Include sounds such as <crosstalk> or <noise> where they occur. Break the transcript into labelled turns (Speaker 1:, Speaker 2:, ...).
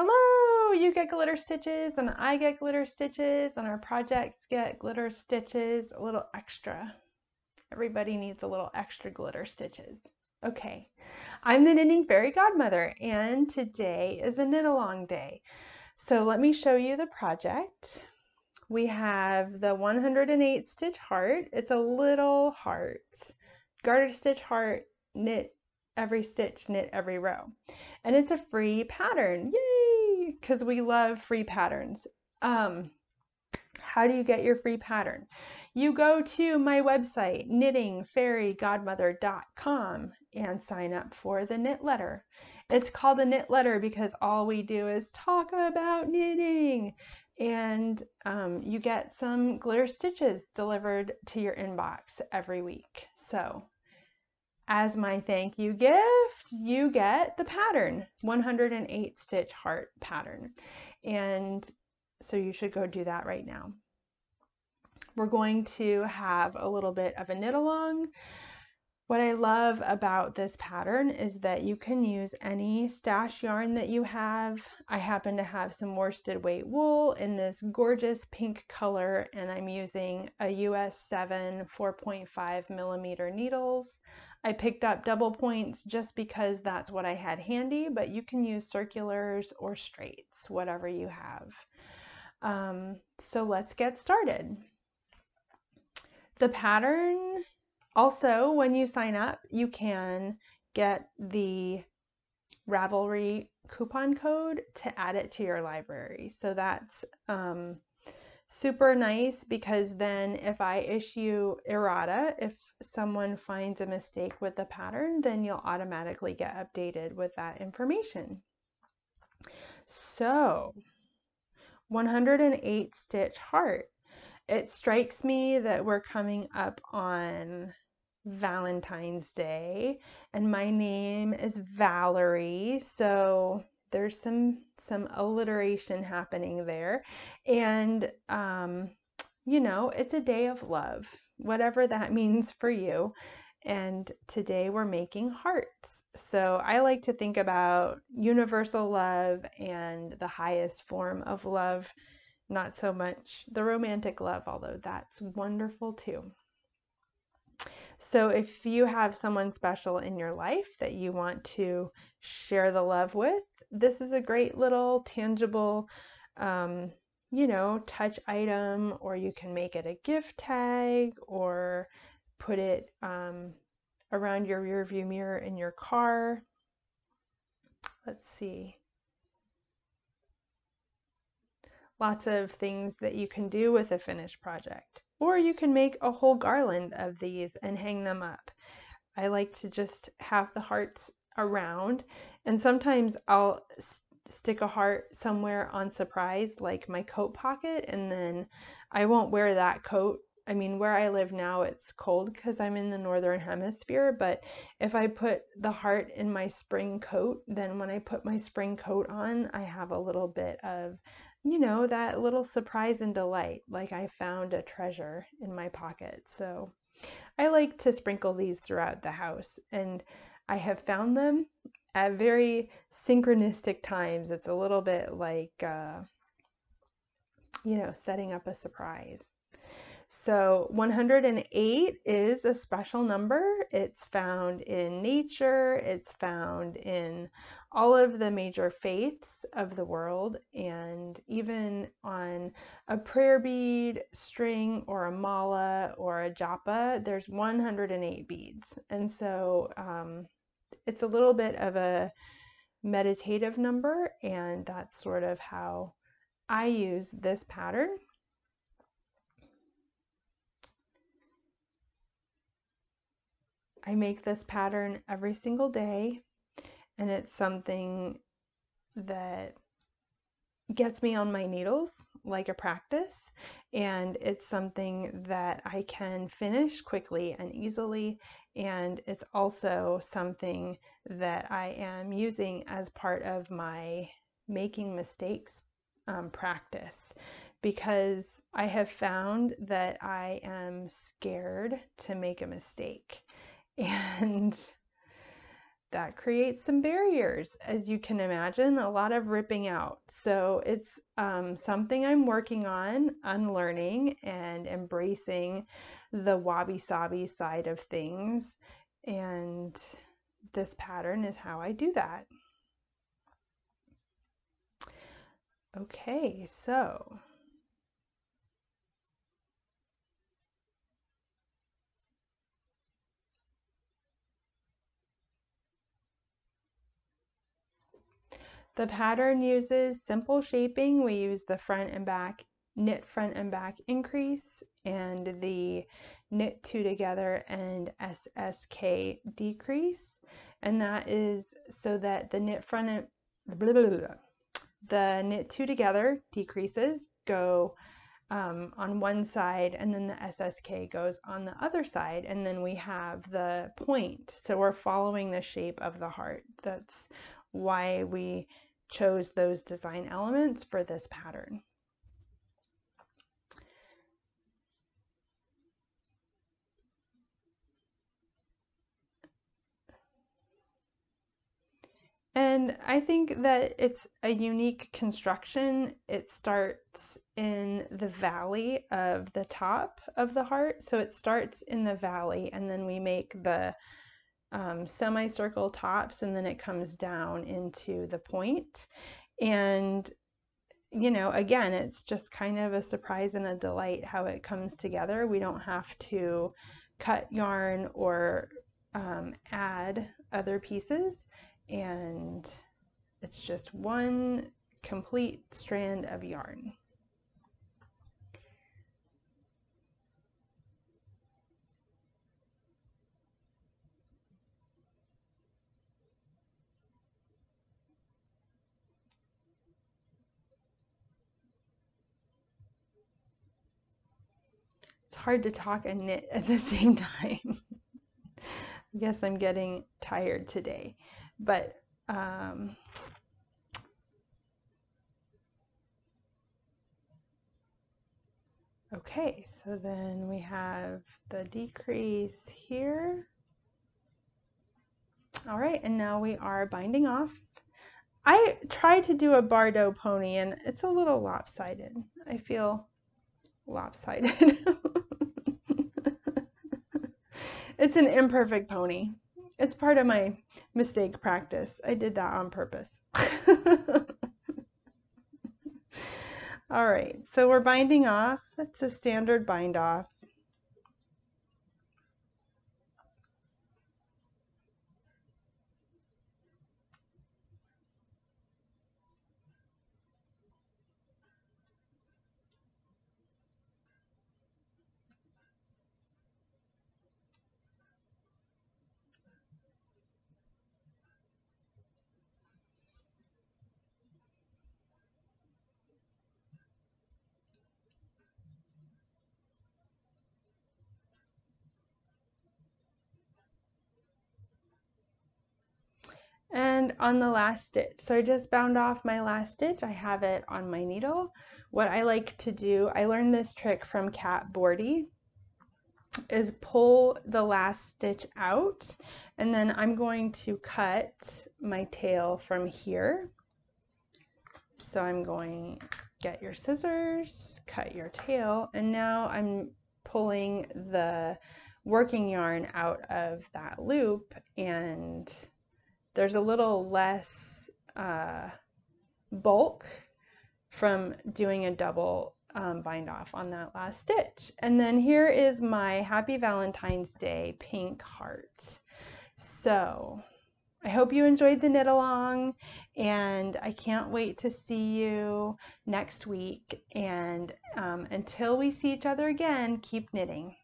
Speaker 1: Hello, you get glitter stitches and I get glitter stitches and our projects get glitter stitches, a little extra. Everybody needs a little extra glitter stitches. Okay, I'm the Knitting Fairy Godmother and today is a knit along day. So let me show you the project. We have the 108 stitch heart. It's a little heart, garter stitch heart, knit every stitch, knit every row. And it's a free pattern. Yay! Because we love free patterns. Um, how do you get your free pattern? You go to my website, knittingfairygodmother.com, and sign up for the knit letter. It's called a knit letter because all we do is talk about knitting. And um, you get some glitter stitches delivered to your inbox every week. So as my thank you gift, you get the pattern, 108 stitch heart pattern. And so you should go do that right now. We're going to have a little bit of a knit along. What I love about this pattern is that you can use any stash yarn that you have. I happen to have some worsted weight wool in this gorgeous pink color and I'm using a US 7 4.5 millimeter needles. I picked up double points just because that's what I had handy, but you can use circulars or straights, whatever you have. Um, so let's get started. The pattern, also when you sign up, you can get the Ravelry coupon code to add it to your library. So that's um, super nice because then if I issue errata, if someone finds a mistake with the pattern, then you'll automatically get updated with that information. So 108 stitch heart. It strikes me that we're coming up on Valentine's Day and my name is Valerie. So there's some some alliteration happening there. And um, you know it's a day of love whatever that <laughs> means for you. And today we're making hearts. So i like to think about universal love and the highest form of love not so much the romantic love although that's wonderful too so if you have someone special in your life that you want to share the love with this is a great little tangible, um, you know, touch item, or you can make it a gift tag or put it um, around your rear view mirror in your car. Let's see. Lots of things that you can do with a finished project. Or you can make a whole garland of these and hang them up. I like to just have the hearts around and sometimes I'll stick a heart somewhere on surprise like my coat pocket and then I won't wear that coat I mean, where I live now, it's cold because I'm in the northern hemisphere. But if I put the heart in my spring coat, then when I put my spring coat on, I have a little bit of, you know, that little surprise and delight, like I found a treasure in my pocket. So I like to sprinkle these throughout the house. And I have found them at very synchronistic times. It's a little bit like, uh, you know, setting up a surprise. So 108 is a special number. It's found in nature, it's found in all of the major faiths of the world, and even on a prayer bead string or a mala or a japa, there's 108 beads. And so um, it's a little bit of a meditative number, and that's sort of how I use this pattern. I make this pattern every single day, and it's something that gets me on my needles like a practice and it's something that I can finish quickly and easily and it's also something that I am using as part of my making mistakes um, practice. Because I have found that I am scared to make a mistake and <laughs> that creates some barriers, as you can imagine, a lot of ripping out. So it's um, something I'm working on, unlearning and embracing the wabi sabi side of things. And this pattern is how I do that. Okay, so The pattern uses simple shaping. We use the front and back, knit front and back increase and the knit two together and SSK decrease. And that is so that the knit front and blah, blah, blah, the knit two together decreases go um, on one side and then the SSK goes on the other side and then we have the point. So we're following the shape of the heart. That's why we chose those design elements for this pattern. And I think that it's a unique construction. It starts in the valley of the top of the heart. So it starts in the valley and then we make the um, semicircle tops and then it comes down into the point. And, you know, again, it's just kind of a surprise and a delight how it comes together. We don't have to cut yarn or um, add other pieces. And it's just one complete strand of yarn. Hard to talk and knit at the <laughs> same time. I guess I'm getting tired today. But um, okay, so then we have the decrease here. All right, and now we are binding off. I tried to do a Bardot pony and it's a little lopsided. I feel lopsided. <laughs> It's an imperfect pony. It's part of my mistake practice. I did that on purpose. <laughs> All right, so we're binding off. It's a standard bind off. And on the last stitch. So I just bound off my last stitch. I have it on my needle. What I like to do, I learned this trick from Cat Bordhi, is pull the last stitch out and then I'm going to cut my tail from here. So I'm going to get your scissors, cut your tail, and now I'm pulling the working yarn out of that loop and there's a little less uh, bulk from doing a double um, bind off on that last stitch. And then here is my Happy Valentine's Day pink heart. So I hope you enjoyed the knit along and I can't wait to see you next week. And um, until we see each other again, keep knitting.